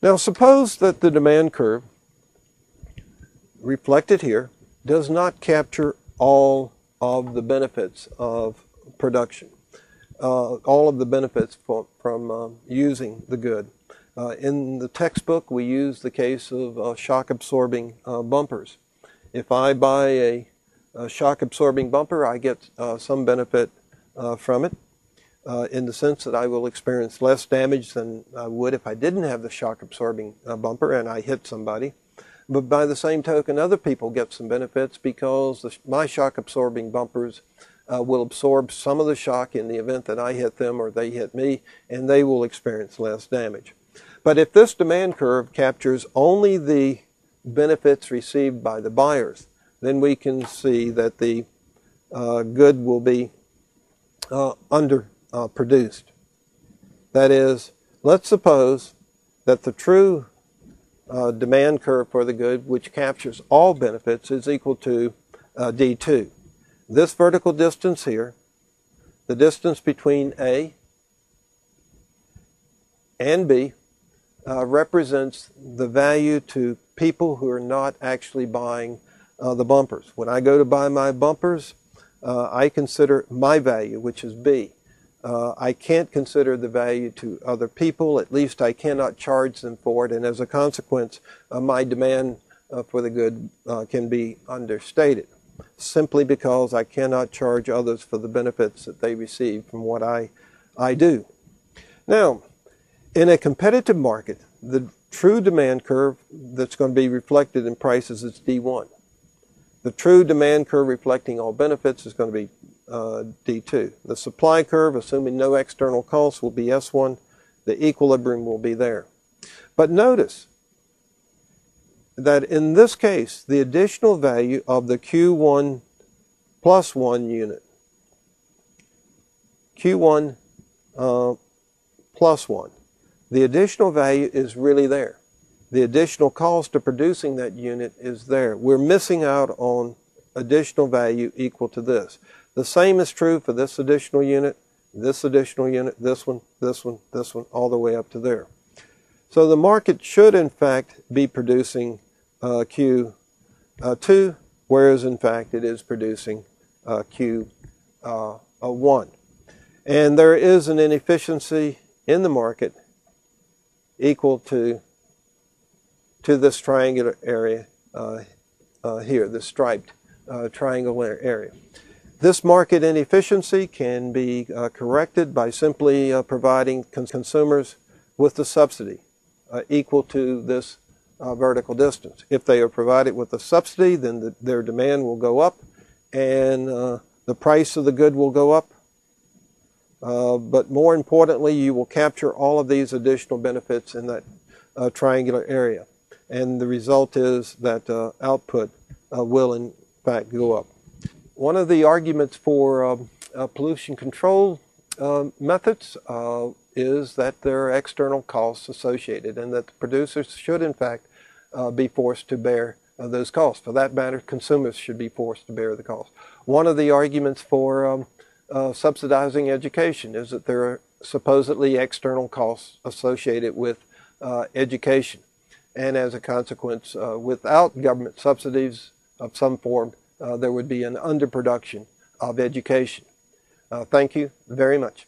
Now suppose that the demand curve reflected here does not capture all of the benefits of production, uh, all of the benefits for, from uh, using the good. Uh, in the textbook, we use the case of uh, shock absorbing uh, bumpers. If I buy a, a, shock absorbing bumper, I get uh, some benefit from it. In the sense that I will experience less damage than I would if I didn't have the shock absorbing bumper and I hit somebody. But by the same token, other people get some benefits because the, my shock absorbing bumpers uh, will absorb some of the shock in the event that I hit them or they hit me, and they will experience less damage. But if this demand curve captures only the benefits received by the buyers, then we can see that the uh, good will be uh, underproduced. that is, let's suppose that the true uh, demand curve for the good, which captures all benefits, is equal to uh, D2. This vertical distance here, the distance between A and B, uh, represents the value to people who are not actually buying uh, the bumpers. When I go to buy my bumpers, uh, I consider my value, which is B uh, I can't consider the value to other people. At least I cannot charge them for it. And as a consequence, uh, my demand uh, for the good uh, can be understated simply because I cannot charge others for the benefits that they receive from what I, I do. Now, in a competitive market, the true demand curve that's going to be reflected in prices is D1. The true demand curve reflecting all benefits is going to be uh, D2. The supply curve, assuming no external costs, will be S1. The equilibrium will be there. But notice that in this case, the additional value of the Q1 plus 1 unit, Q1 uh, plus 1, the additional value is really there. The additional cost of producing that unit is there. We're missing out on additional value equal to this. The same is true for this additional unit, this additional unit, this one, this one, this one, all the way up to there. So the market should in fact be producing uh, Q2, uh, whereas in fact it is producing uh, Q1. Uh, and there is an inefficiency in the market equal to, to this triangular area uh, uh, here, this striped triangular area. This market inefficiency can be uh, corrected by simply uh, providing cons consumers with the subsidy uh, equal to this uh, vertical distance. If they are provided with a subsidy, then the, their demand will go up and uh, the price of the good will go up. Uh, but more importantly, you will capture all of these additional benefits in that triangular area. And the result is that output will in fact go up. One of the arguments for um, uh, pollution control uh, methods uh, is that there are external costs associated and that the producers should in fact uh, be forced to bear uh, those costs. For that matter, consumers should be forced to bear the cost. One of the arguments for um, uh, subsidizing education is that there are supposedly external costs associated with education. And as a consequence, without government subsidies of some form, uh, there would be an underproduction of education. Uh, thank you very much.